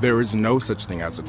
There is no such thing as a